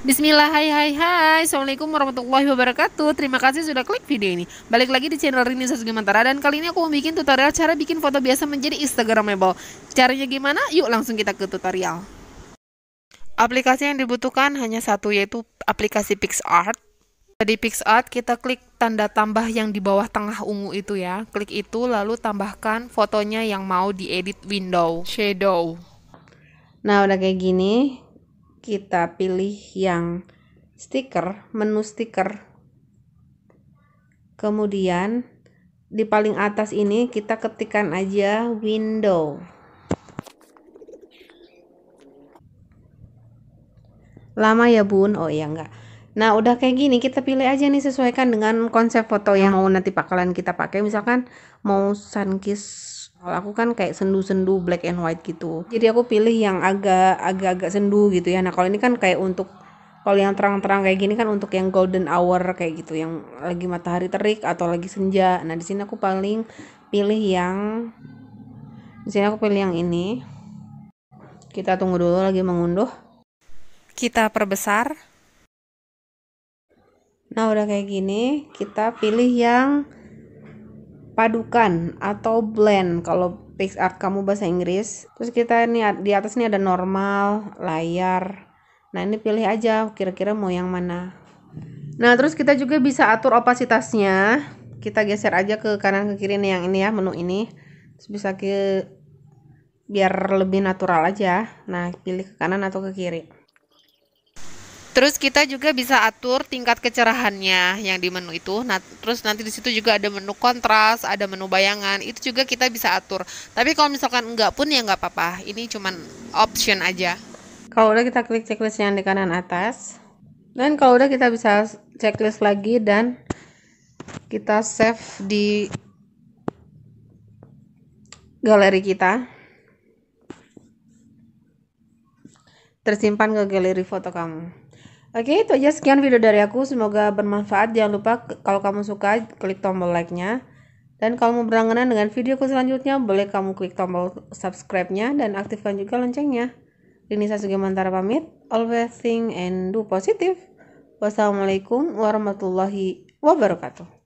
Bismillah, hai hai hai. Assalamualaikum warahmatullahi wabarakatuh. Terima kasih sudah klik video ini. Balik lagi di channel Rini Sasugi Mantara Dan kali ini aku mau bikin tutorial cara bikin foto biasa menjadi instagramable. Caranya gimana? Yuk langsung kita ke tutorial. Aplikasi yang dibutuhkan hanya satu yaitu aplikasi PixArt. Di PixArt kita klik tanda tambah yang di bawah tengah ungu itu ya. Klik itu lalu tambahkan fotonya yang mau diedit window. Shadow. Nah udah kayak gini kita pilih yang stiker, menu stiker. Kemudian di paling atas ini kita ketikkan aja window. Lama ya bun? Oh iya enggak. Nah udah kayak gini kita pilih aja nih sesuaikan dengan konsep foto yang mau nanti bakalan kita pakai. Misalkan mau sunkiss kalau aku kan kayak sendu-sendu black and white gitu. Jadi aku pilih yang agak agak-agak sendu gitu ya. Nah, kalau ini kan kayak untuk kalau yang terang-terang kayak gini kan untuk yang golden hour kayak gitu, yang lagi matahari terik atau lagi senja. Nah, di sini aku paling pilih yang di sini aku pilih yang ini. Kita tunggu dulu lagi mengunduh. Kita perbesar. Nah, udah kayak gini, kita pilih yang padukan atau blend. Kalau PixArt kamu bahasa Inggris terus kita ini di atas ini ada normal layar. Nah ini pilih aja kira-kira mau yang mana. Nah terus kita juga bisa atur opasitasnya. Kita geser aja ke kanan ke kiri nih yang ini ya menu ini. Terus bisa ke biar lebih natural aja. Nah pilih ke kanan atau ke kiri Terus kita juga bisa atur tingkat kecerahannya yang di menu itu. Nah, terus nanti di situ juga ada menu kontras, ada menu bayangan. Itu juga kita bisa atur. Tapi kalau misalkan enggak pun ya enggak apa-apa. Ini cuman option aja. Kalau udah kita klik checklist yang di kanan atas. Dan kalau udah kita bisa checklist lagi dan kita save di galeri kita. Tersimpan ke galeri foto kamu. Oke, itu aja sekian video dari aku. Semoga bermanfaat. Jangan lupa kalau kamu suka klik tombol like-nya. Dan kalau mau berlangganan dengan videoku selanjutnya, boleh kamu klik tombol subscribe-nya dan aktifkan juga loncengnya. Ini saya Sugi Mantara pamit. Always think and do positive. Wassalamualaikum warahmatullahi wabarakatuh.